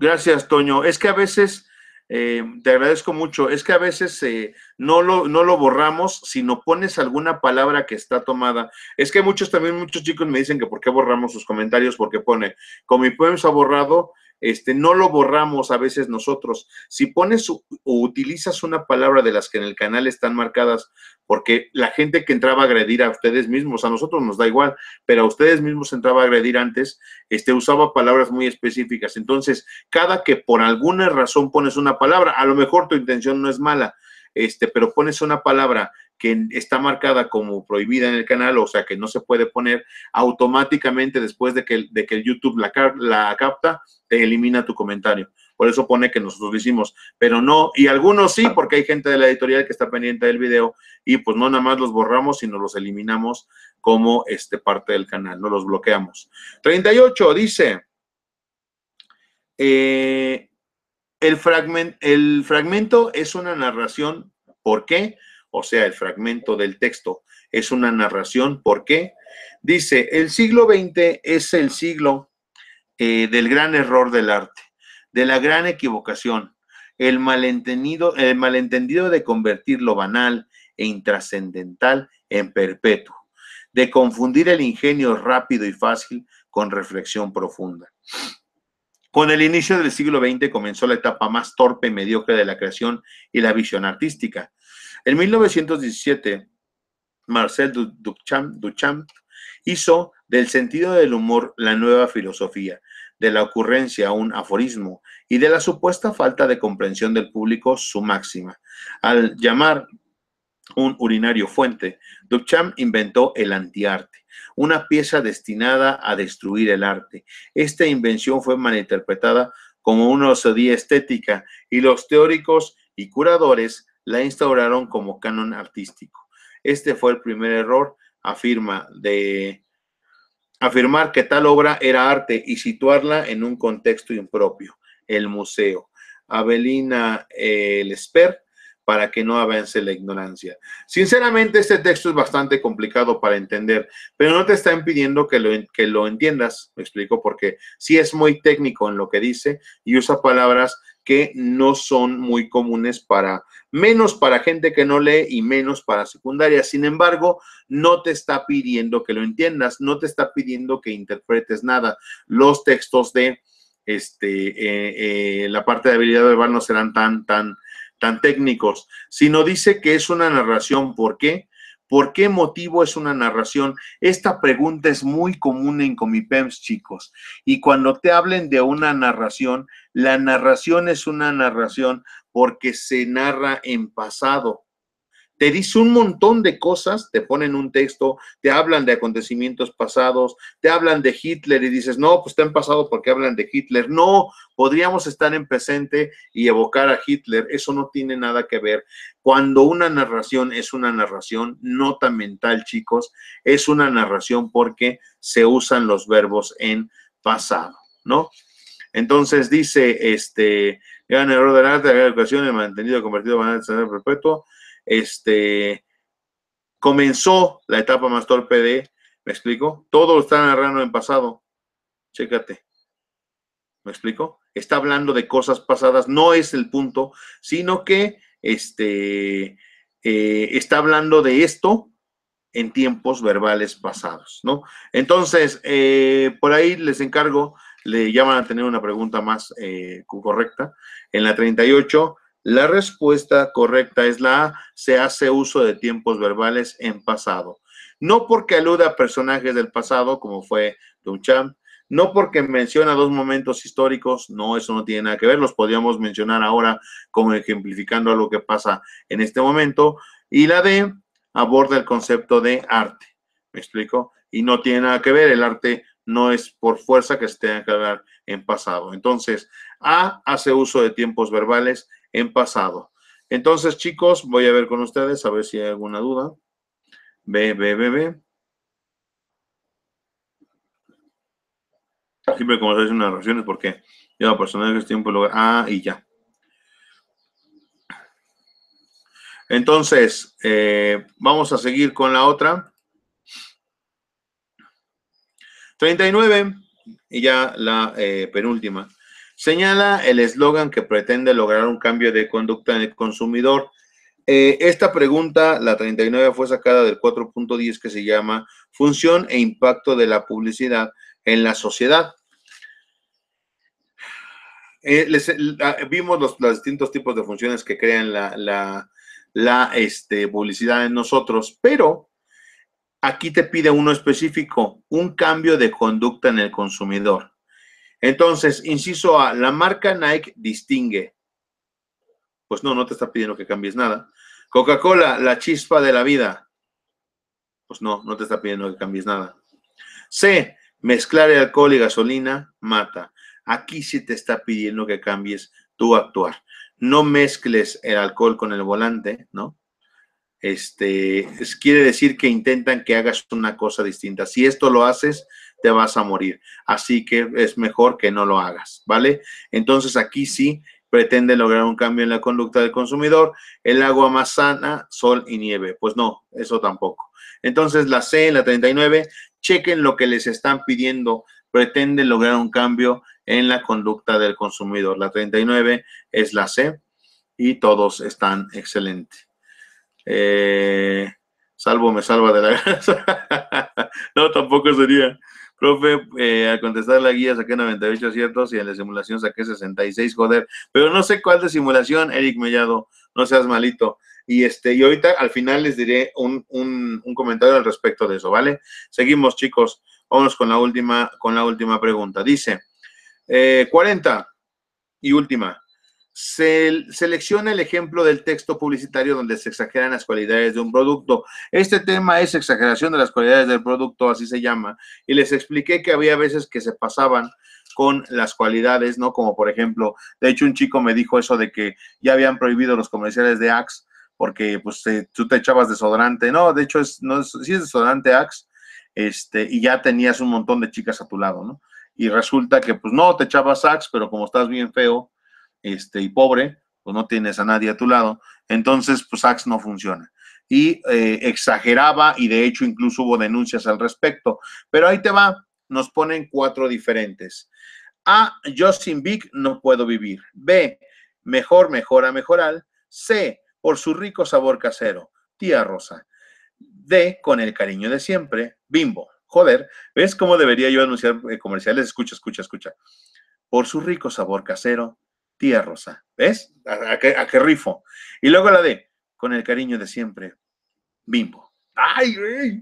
Gracias, Toño. Es que a veces, eh, te agradezco mucho, es que a veces eh, no, lo, no lo borramos, sino pones alguna palabra que está tomada. Es que muchos también, muchos chicos me dicen que por qué borramos sus comentarios, porque pone, como mi poema ha borrado, este, no lo borramos a veces nosotros. Si pones o utilizas una palabra de las que en el canal están marcadas, porque la gente que entraba a agredir a ustedes mismos, a nosotros nos da igual, pero a ustedes mismos entraba a agredir antes, este, usaba palabras muy específicas. Entonces, cada que por alguna razón pones una palabra, a lo mejor tu intención no es mala, este, pero pones una palabra que está marcada como prohibida en el canal, o sea que no se puede poner, automáticamente después de que, de que el YouTube la, la capta, te elimina tu comentario. Por eso pone que nosotros lo hicimos, pero no, y algunos sí, porque hay gente de la editorial que está pendiente del video y pues no nada más los borramos, sino los eliminamos como este parte del canal, no los bloqueamos. 38 dice, eh, el, el fragmento es una narración, ¿por qué? O sea, el fragmento del texto, es una narración. ¿Por qué? Dice, el siglo XX es el siglo eh, del gran error del arte, de la gran equivocación, el malentendido, el malentendido de convertir lo banal e intrascendental en perpetuo, de confundir el ingenio rápido y fácil con reflexión profunda. Con el inicio del siglo XX comenzó la etapa más torpe y mediocre de la creación y la visión artística, en 1917, Marcel Duchamp, hizo del sentido del humor la nueva filosofía, de la ocurrencia un aforismo y de la supuesta falta de comprensión del público su máxima. Al llamar un urinario fuente, Duchamp inventó el antiarte, una pieza destinada a destruir el arte. Esta invención fue malinterpretada como una osadía estética y los teóricos y curadores la instauraron como canon artístico. Este fue el primer error, afirma, de afirmar que tal obra era arte y situarla en un contexto impropio, el museo. Abelina eh, Lesper para que no avance la ignorancia. Sinceramente, este texto es bastante complicado para entender, pero no te está impidiendo que lo, que lo entiendas, me explico, porque sí es muy técnico en lo que dice y usa palabras que no son muy comunes para, menos para gente que no lee y menos para secundaria. Sin embargo, no te está pidiendo que lo entiendas, no te está pidiendo que interpretes nada. Los textos de este, eh, eh, la parte de habilidad verbal no serán tan, tan, tan técnicos, sino dice que es una narración. ¿Por qué? ¿Por qué motivo es una narración? Esta pregunta es muy común en Comipems, chicos. Y cuando te hablen de una narración, la narración es una narración porque se narra en pasado te dice un montón de cosas, te ponen un texto, te hablan de acontecimientos pasados, te hablan de Hitler y dices, no, pues está en pasado porque hablan de Hitler. No, podríamos estar en presente y evocar a Hitler. Eso no tiene nada que ver. Cuando una narración es una narración nota mental, chicos, es una narración porque se usan los verbos en pasado, ¿no? Entonces dice, este, gran error del arte, la educación, el mantenido, convertido en perpetuo, este, comenzó la etapa más torpe de, ¿me explico? Todo lo está narrando en pasado. Chécate. ¿Me explico? Está hablando de cosas pasadas, no es el punto, sino que este, eh, está hablando de esto en tiempos verbales pasados, ¿no? Entonces, eh, por ahí les encargo, le llaman a tener una pregunta más eh, correcta. En la 38, la respuesta correcta es la A, se hace uso de tiempos verbales en pasado. No porque aluda a personajes del pasado, como fue Duchamp, no porque menciona dos momentos históricos, no, eso no tiene nada que ver, los podríamos mencionar ahora como ejemplificando algo que pasa en este momento. Y la D aborda el concepto de arte, ¿me explico? Y no tiene nada que ver, el arte no es por fuerza que se tenga que hablar en pasado. Entonces, A hace uso de tiempos verbales en pasado. Entonces, chicos, voy a ver con ustedes a ver si hay alguna duda. B, B, B, B. Siempre como se hacen narraciones porque lleva personajes, tiempo, lugar. Ah, y ya. Entonces, eh, vamos a seguir con la otra. 39, y ya la eh, penúltima. Señala el eslogan que pretende lograr un cambio de conducta en el consumidor. Eh, esta pregunta, la 39, fue sacada del 4.10 que se llama Función e impacto de la publicidad en la sociedad. Eh, vimos los, distintos tipos de funciones que crean la, la, este, publicidad en nosotros, pero aquí te pide uno específico, un cambio de conducta en el consumidor. Entonces, inciso A, la marca Nike distingue. Pues no, no te está pidiendo que cambies nada. Coca-Cola, la chispa de la vida. Pues no, no te está pidiendo que cambies nada. C, mezclar alcohol y gasolina mata. Aquí sí te está pidiendo que cambies tu actuar. No mezcles el alcohol con el volante, ¿no? Este, quiere decir que intentan que hagas una cosa distinta. Si esto lo haces, te vas a morir. Así que es mejor que no lo hagas, ¿vale? Entonces aquí sí pretende lograr un cambio en la conducta del consumidor. El agua más sana, sol y nieve. Pues no, eso tampoco. Entonces la C, la 39, chequen lo que les están pidiendo. Pretende lograr un cambio en la conducta del consumidor. La 39 es la C y todos están excelentes. Eh, salvo me salva de la (laughs) grasa. no, tampoco sería. Profe, eh, al contestar la guía saqué 98 aciertos y en la simulación saqué 66, joder. Pero no sé cuál de simulación, Eric Mellado, no seas malito. Y este, y ahorita al final les diré un, comentario al respecto de eso, ¿vale? Seguimos, chicos. Vamos con la última, con la última pregunta. Dice, 40 eh, y última se selecciona el ejemplo del texto publicitario donde se exageran las cualidades de un producto. Este tema es exageración de las cualidades del producto, así se llama. Y les expliqué que había veces que se pasaban con las cualidades, ¿no? Como por ejemplo, de hecho un chico me dijo eso de que ya habían prohibido los comerciales de Axe porque pues tú te echabas desodorante, no, de hecho es, no es, sí es desodorante Axe, este, y ya tenías un montón de chicas a tu lado, ¿no? Y resulta que pues no, te echabas Axe, pero como estás bien feo, este, y pobre, pues no tienes a nadie a tu lado, entonces pues Axe no funciona y eh, exageraba y de hecho incluso hubo denuncias al respecto. Pero ahí te va, nos ponen cuatro diferentes. A, Justin Big no puedo vivir. B, mejor, mejora, mejoral. C, por su rico sabor casero. Tía Rosa. D, con el cariño de siempre. Bimbo. Joder, ¿ves cómo debería yo anunciar eh, comerciales? Escucha, escucha, escucha. Por su rico sabor casero. Tía Rosa. ¿Ves? ¿A, qué, rifo? Y luego la D, con el cariño de siempre. Bimbo. ¡Ay, güey!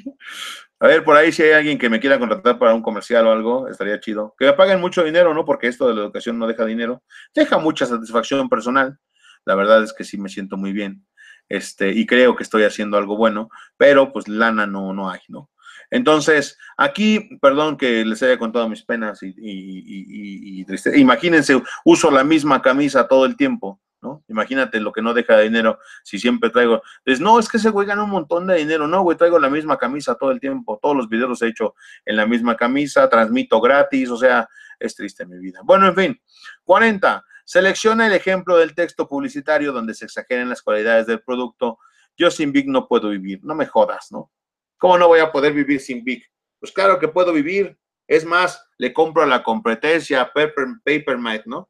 A ver, por ahí si hay alguien que me quiera contratar para un comercial o algo, estaría chido. Que me paguen mucho dinero, ¿no? Porque esto de la educación no deja dinero. Deja mucha satisfacción personal. La verdad es que sí me siento muy bien. Este, y creo que estoy haciendo algo bueno, pero pues lana no, no hay, ¿no? Entonces, aquí, perdón que les haya contado mis penas y, y, y, y Imagínense, uso la misma camisa todo el tiempo. ¿no? Imagínate lo que no deja de dinero si siempre traigo. Es, no, es que ese güey gana un montón de dinero. No, güey, traigo la misma camisa todo el tiempo. Todos los videos los he hecho en la misma camisa, transmito gratis, o sea, es triste mi vida. Bueno, en fin. 40. Selecciona el ejemplo del texto publicitario donde se exageren las cualidades del producto. Yo sin Big no puedo vivir. No me jodas, ¿no? ¿Cómo no voy a poder vivir sin Big? Pues claro que puedo vivir. Es más, le compro a la competencia Paper, Papermate, ¿no?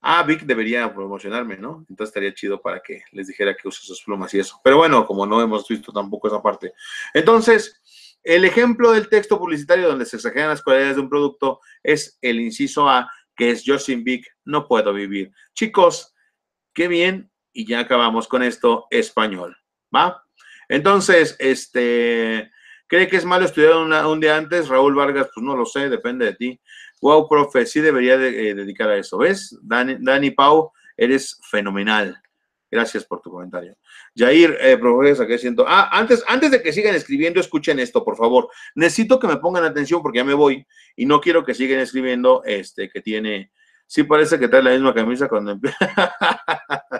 ah, Vic debería promocionarme, ¿no? Entonces estaría chido para que les dijera que use sus plumas y eso. Pero bueno, como no hemos visto tampoco esa parte. Entonces, el ejemplo del texto publicitario donde se exageran las cualidades de un producto es el inciso A, que es Yo sin Vic no puedo vivir. Chicos, qué bien, y ya acabamos con esto, español, ¿va? Entonces, este, ¿cree que es malo estudiar un día antes? Raúl Vargas, pues no lo sé, depende de ti. Wow, profe, sí debería eh, dedicar a eso. ¿Ves? Dani, Dani, Pau, eres fenomenal. Gracias por tu comentario. Jair, eh, profe, aquí siento. Ah, antes, antes de que sigan escribiendo, escuchen esto, por favor. Necesito que me pongan atención porque ya me voy y no quiero que sigan escribiendo este que tiene. Sí parece que trae la misma camisa cuando empieza. (laughs)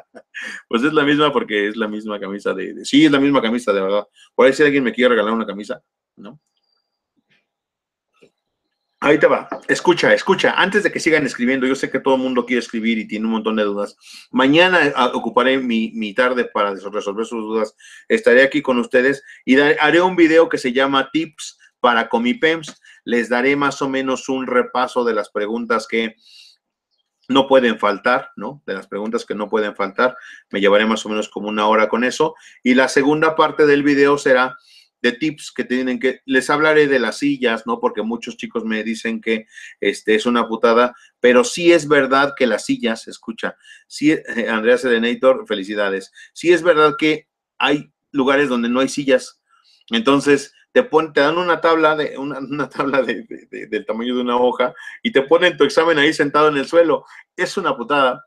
pues es la misma porque es la misma camisa de, Sí, es la misma camisa, de verdad. Por ahí si alguien me quiere regalar una camisa, ¿no? Ahí te va. Escucha, escucha. Antes de que sigan escribiendo, yo sé que todo el mundo quiere escribir y tiene un montón de dudas. Mañana ah, ocuparé mi, tarde para resolver sus dudas. Estaré aquí con ustedes y haré un video que se llama Tips para Comipems. Les daré más o menos un repaso de las preguntas que no pueden faltar, ¿no? De las preguntas que no pueden faltar. Me llevaré más o menos como una hora con eso. Y la segunda parte del video será de tips que tienen que, les hablaré de las sillas, ¿no? Porque muchos chicos me dicen que este es una putada, pero sí es verdad que las sillas, escucha, sí, eh, Andrea Serenator, felicidades, sí es verdad que hay lugares donde no hay sillas, entonces te, ponen, te dan una tabla, de, una, (laughs) tabla de, del tamaño de una hoja y te ponen tu examen ahí sentado en el suelo, es una putada,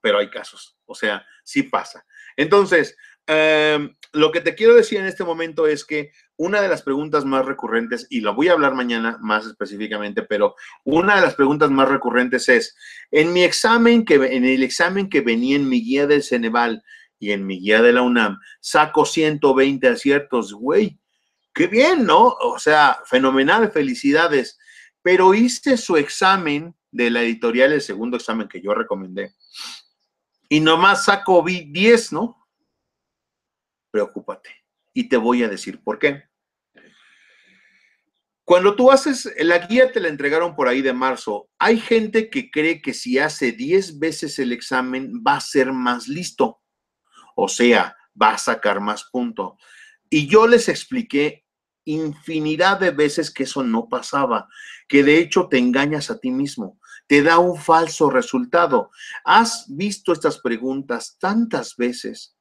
pero hay casos, o sea, sí pasa. Entonces, Em, lo que te quiero decir en este momento es que una de las preguntas más recurrentes, y lo voy a hablar mañana más específicamente, pero una de las preguntas más recurrentes es, en mi examen, que, en el examen que venía en mi guía del Ceneval y en mi guía de la UNAM, saco 120 aciertos, güey, qué bien, ¿no? O sea, fenomenal, felicidades. Pero hice su examen de la editorial, el segundo examen que yo recomendé, y nomás saco 10, ¿no? preocúpate. Y te voy a decir por qué. Cuando tú haces, la guía te la entregaron por ahí de marzo, hay gente que cree que si hace 10 veces el examen va a ser más listo, o sea, va a sacar más puntos. Y yo les expliqué infinidad de veces que eso no pasaba, que de hecho te engañas a ti mismo, te da un falso resultado. Has visto estas preguntas tantas veces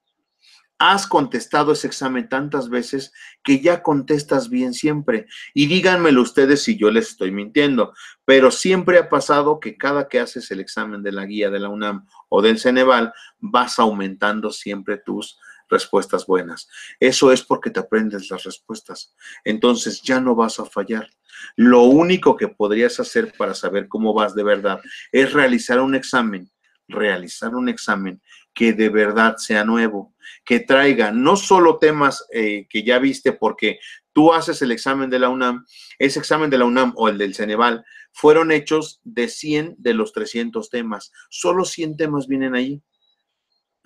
has contestado ese examen tantas veces que ya contestas bien siempre. Y díganmelo ustedes si yo les estoy mintiendo, pero siempre ha pasado que cada que haces el examen de la guía de la UNAM o del Ceneval, vas aumentando siempre tus respuestas buenas. Eso es porque te aprendes las respuestas. Entonces ya no vas a fallar. Lo único que podrías hacer para saber cómo vas de verdad es realizar un examen, realizar un examen que de verdad sea nuevo, que traiga no solo temas eh, que ya viste porque tú haces el examen de la UNAM, ese examen de la UNAM o el del Ceneval fueron hechos de 100 de los 300 temas. Solo 100 temas vienen ahí.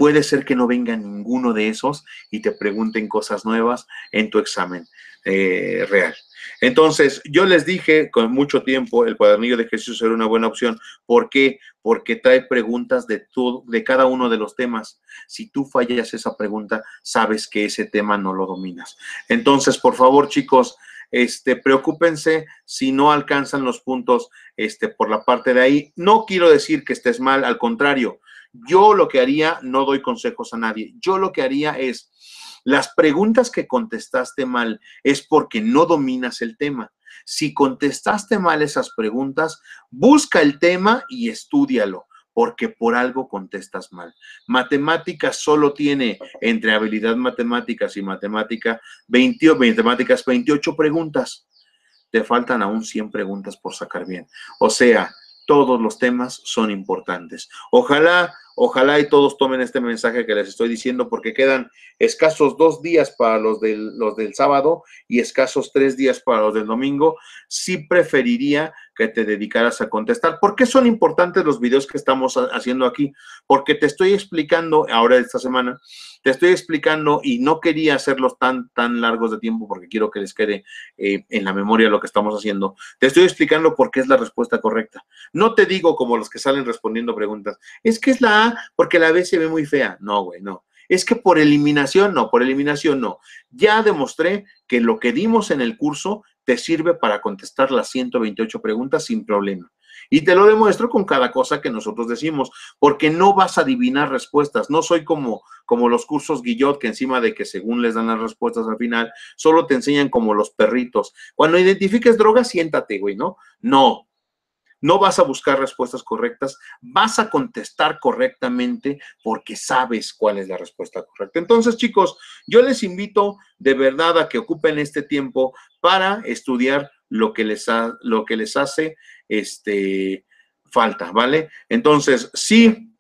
Puede ser que no venga ninguno de esos y te pregunten cosas nuevas en tu examen eh, real. Entonces, yo les dije con mucho tiempo, el cuadernillo de ejercicios era una buena opción. ¿Por qué? Porque trae preguntas de, todo, de cada uno de los temas. Si tú fallas esa pregunta, sabes que ese tema no lo dominas. Entonces, por favor, chicos, este, preocúpense si no alcanzan los puntos este, por la parte de ahí. No quiero decir que estés mal, al contrario. Yo lo que haría, no doy consejos a nadie. Yo lo que haría es las preguntas que contestaste mal es porque no dominas el tema. Si contestaste mal esas preguntas, busca el tema y estúdialo, porque por algo contestas mal. Matemáticas solo tiene entre habilidad matemáticas y matemática 20, matemáticas 28 preguntas. Te faltan aún 100 preguntas por sacar bien. O sea, todos los temas son importantes. Ojalá Ojalá y todos tomen este mensaje que les estoy diciendo porque quedan escasos dos días para los del, los del sábado y escasos tres días para los del domingo. Sí preferiría que te dedicaras a contestar. ¿Por qué son importantes los videos que estamos haciendo aquí? Porque te estoy explicando ahora esta semana, te estoy explicando y no quería hacerlos tan, tan largos de tiempo porque quiero que les quede eh, en la memoria lo que estamos haciendo. Te estoy explicando por qué es la respuesta correcta. No te digo como los que salen respondiendo preguntas, es que es la A porque la B se ve muy fea. No, güey, no. Es que por eliminación, no, por eliminación no. Ya demostré que lo que dimos en el curso te sirve para contestar las 128 preguntas sin problema. Y te lo demuestro con cada cosa que nosotros decimos, porque no vas a adivinar respuestas. No soy como, como los cursos Guillot, que encima de que según les dan las respuestas al final, solo te enseñan como los perritos. Cuando identifiques drogas, siéntate, güey, ¿no? No, no vas a buscar respuestas correctas, vas a contestar correctamente porque sabes cuál es la respuesta correcta. Entonces, chicos, yo les invito de verdad a que ocupen este tiempo para estudiar lo que les, lo que les hace este, falta, ¿vale? Entonces, sí,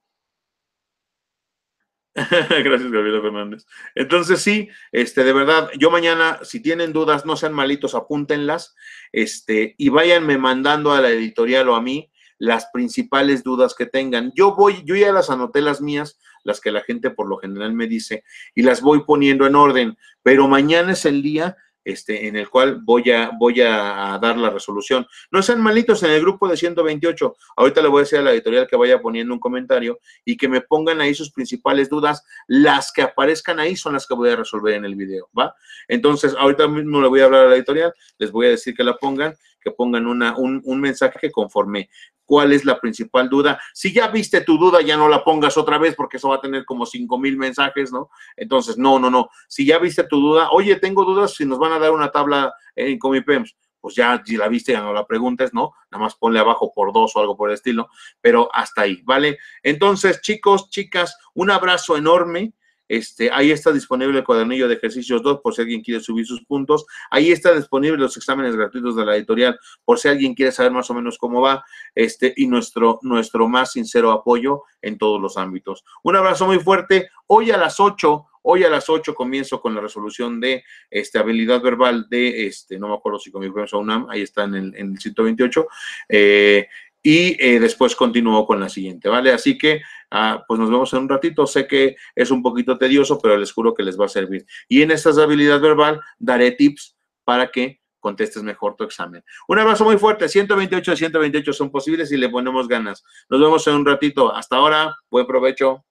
(laughs) Gracias, Gabriela Fernández. Entonces, sí, este, de verdad, yo mañana, si tienen dudas, no sean malitos, apúntenlas, este, y váyanme mandando a la editorial o a mí las principales dudas que tengan. Yo voy, yo ya las anoté las mías, las que la gente por lo general me dice, y las voy poniendo en orden, pero mañana es el día este, en el cual voy a, voy a dar la resolución. No sean malitos en el grupo de 128. Ahorita le voy a decir a la editorial que vaya poniendo un comentario y que me pongan ahí sus principales dudas. Las que aparezcan ahí son las que voy a resolver en el video, ¿va? Entonces, ahorita mismo le voy a hablar a la editorial, les voy a decir que la pongan, que pongan una, un, un mensaje conforme cuál es la principal duda. Si ya viste tu duda, ya no la pongas otra vez porque eso va a tener como cinco mil mensajes, ¿no? Entonces, no, no, no. Si ya viste tu duda, oye, tengo dudas si nos van a dar una tabla en Comipems pues ya si la viste ya no la preguntes, ¿no? Nada más ponle abajo por dos o algo por el estilo, pero hasta ahí, ¿vale? Entonces, chicos, chicas, un abrazo enorme. Este, ahí está disponible el cuadernillo de ejercicios 2 por si alguien quiere subir sus puntos. Ahí está disponible los exámenes gratuitos de la editorial por si alguien quiere saber más o menos cómo va. Este, y nuestro, nuestro más sincero apoyo en todos los ámbitos. Un abrazo muy fuerte. Hoy a las 8 Hoy a las 8 comienzo con la resolución de este, habilidad verbal de, este, no me acuerdo si con mi profesor UNAM, ahí está en el, en el 128. Eh, y eh, después continúo con la siguiente, ¿vale? Así que, ah, pues nos vemos en un ratito. Sé que es un poquito tedioso, pero les juro que les va a servir. Y en esta habilidad verbal daré tips para que contestes mejor tu examen. Un abrazo muy fuerte. 128 de 128 son posibles y le ponemos ganas. Nos vemos en un ratito. Hasta ahora. Buen provecho.